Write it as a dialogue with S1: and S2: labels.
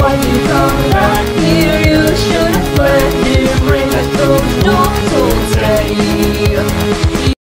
S1: 欢迎。